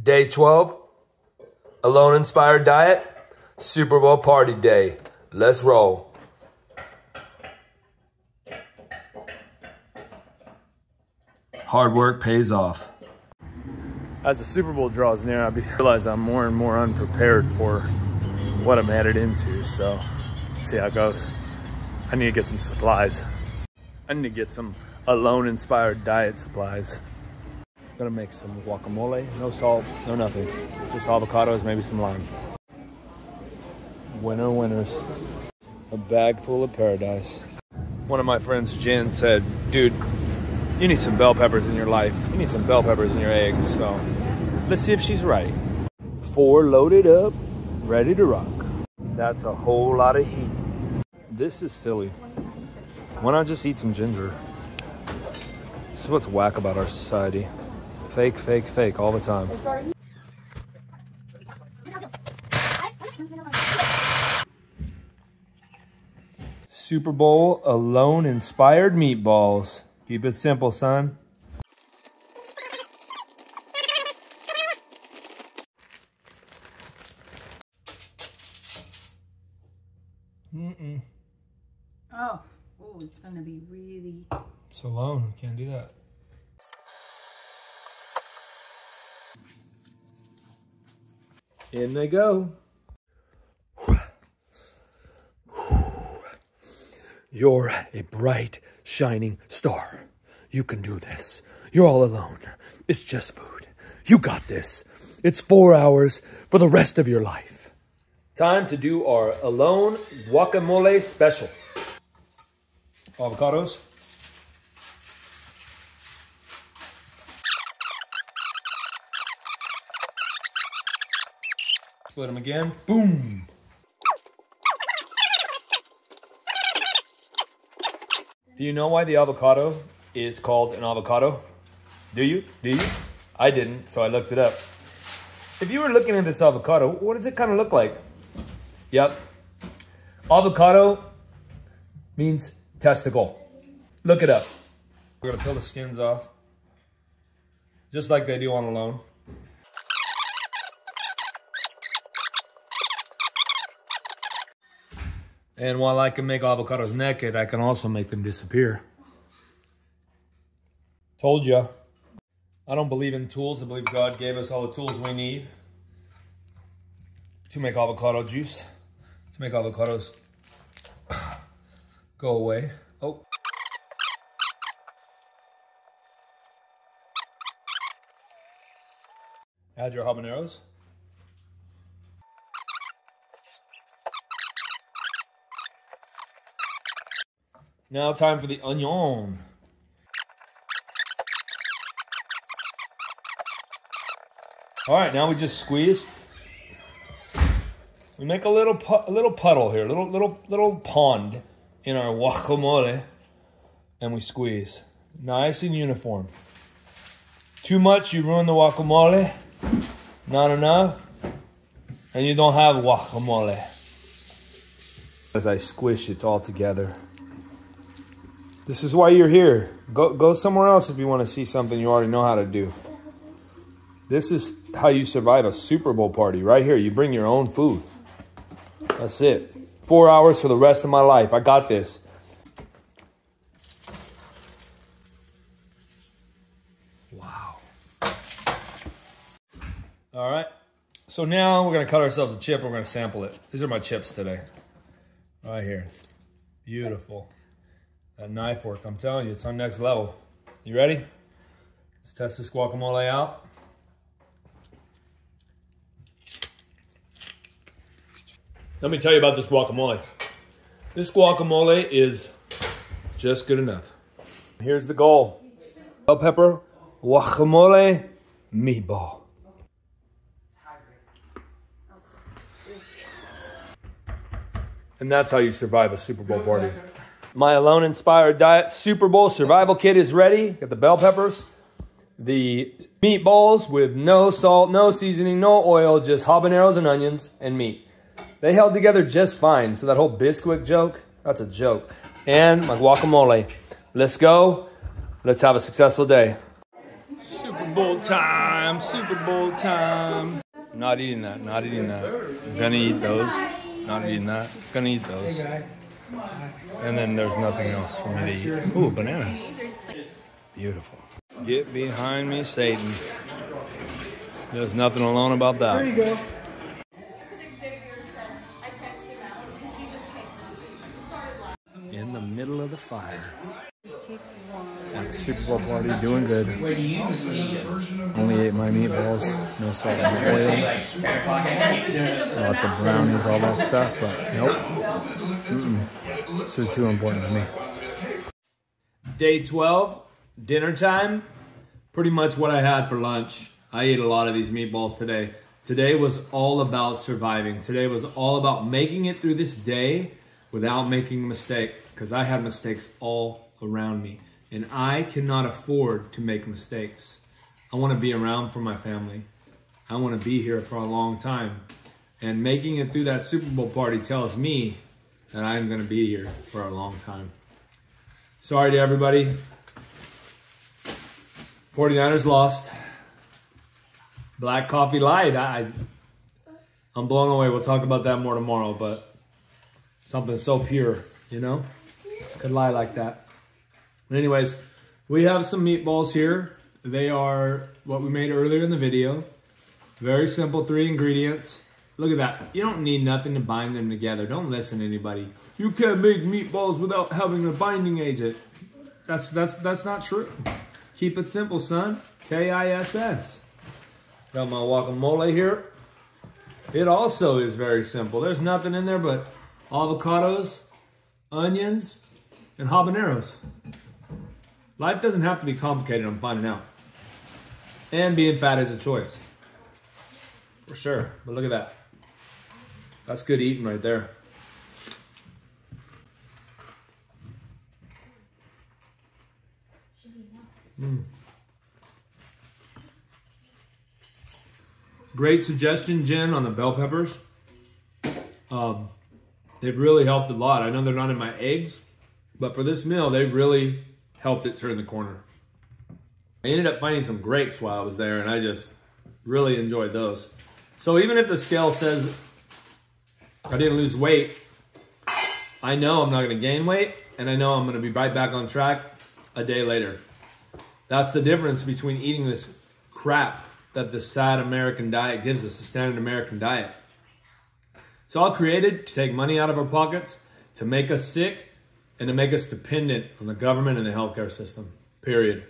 Day 12, Alone Inspired Diet, Super Bowl Party Day. Let's roll. Hard work pays off. As the Super Bowl draws near, I realize I'm more and more unprepared for what I'm headed into. So, see how it goes. I need to get some supplies. I need to get some alone inspired diet supplies. Gonna make some guacamole, no salt, no nothing. Just avocados, maybe some lime. Winner winners. A bag full of paradise. One of my friends, Jen, said, dude, you need some bell peppers in your life. You need some bell peppers in your eggs. So let's see if she's right. Four loaded up, ready to rock. That's a whole lot of heat. This is silly. Why not just eat some ginger? This is what's whack about our society. Fake, fake, fake all the time. Super Bowl alone inspired meatballs. Keep it simple, son. Mm-mm. Oh, oh, it's gonna be really. It's alone. Can't do that. In they go. You're a bright, shining star. You can do this. You're all alone. It's just food. You got this. It's four hours for the rest of your life. Time to do our alone guacamole special. Avocados. Split them again. Boom. Do you know why the avocado is called an avocado? Do you? Do you? I didn't, so I looked it up. If you were looking at this avocado, what does it kind of look like? Yep. Avocado means testicle. Look it up. We're gonna peel the skins off. Just like they do on alone. And while I can make avocados naked, I can also make them disappear. Told ya. I don't believe in tools. I believe God gave us all the tools we need to make avocado juice, to make avocados go away. Oh. Add your habaneros. Now time for the onion. All right, now we just squeeze. We make a little a little puddle here, little little little pond in our guacamole, and we squeeze. Nice and uniform. Too much, you ruin the guacamole. Not enough, and you don't have guacamole. As I squish it all together. This is why you're here. Go, go somewhere else if you want to see something you already know how to do. This is how you survive a Super Bowl party right here. You bring your own food. That's it. Four hours for the rest of my life. I got this. Wow. All right. So now we're going to cut ourselves a chip. We're going to sample it. These are my chips today. Right here. Beautiful. That knife work, I'm telling you, it's on next level. You ready? Let's test this guacamole out. Let me tell you about this guacamole. This guacamole is just good enough. Here's the goal. Bell pepper, guacamole, meatball. And that's how you survive a Super Bowl party. My Alone Inspired Diet Super Bowl Survival Kit is ready. Got the bell peppers, the meatballs with no salt, no seasoning, no oil, just habaneros and onions and meat. They held together just fine. So that whole Bisquick joke, that's a joke. And my guacamole. Let's go. Let's have a successful day. Super Bowl time, Super Bowl time. Not eating that, not eating that. I'm Gonna eat those, not eating that. I'm Gonna eat those. And then there's nothing else for me to eat. Ooh, bananas. Beautiful. Get behind me, Satan. There's nothing alone about that. There you go. In the middle of the fire. Just take one. At the Super Bowl party, doing good. Only ate my meatballs, no salt and oil. Lots of brownies, all that stuff, but nope. Mm-mm. This is too important to me. Day 12, dinner time. Pretty much what I had for lunch. I ate a lot of these meatballs today. Today was all about surviving. Today was all about making it through this day without making a mistake because I had mistakes all around me and I cannot afford to make mistakes. I want to be around for my family. I want to be here for a long time. And making it through that Super Bowl party tells me that I'm going to be here for a long time. Sorry to everybody. 49ers lost. Black coffee light. I, I'm blown away. We'll talk about that more tomorrow, but something so pure, you know? Could lie like that. Anyways, we have some meatballs here. They are what we made earlier in the video. Very simple, three ingredients. Look at that. You don't need nothing to bind them together. Don't listen to anybody. You can't make meatballs without having a binding agent. That's that's that's not true. Keep it simple, son. K-I-S-S. Got my guacamole here. It also is very simple. There's nothing in there but avocados, onions, and habaneros. Life doesn't have to be complicated, I'm finding out. And being fat is a choice. For sure. But look at that. That's good eating right there. Mm. Great suggestion, Jen, on the bell peppers. Um, they've really helped a lot. I know they're not in my eggs, but for this meal, they've really helped it turn the corner. I ended up finding some grapes while I was there, and I just really enjoyed those. So even if the scale says I didn't lose weight, I know I'm not going to gain weight, and I know I'm going to be right back on track a day later. That's the difference between eating this crap that the sad American diet gives us, the standard American diet. It's all created to take money out of our pockets, to make us sick, and to make us dependent on the government and the healthcare system. Period.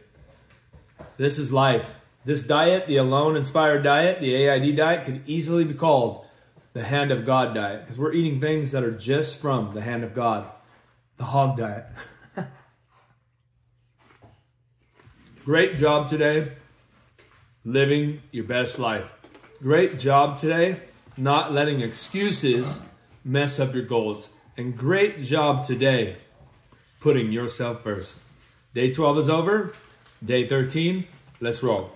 This is life. This diet, the alone inspired diet, the AID diet, could easily be called the hand of God diet because we're eating things that are just from the hand of God. The hog diet. Great job today living your best life. Great job today not letting excuses mess up your goals. And great job today putting yourself first. Day 12 is over. Day 13, let's roll.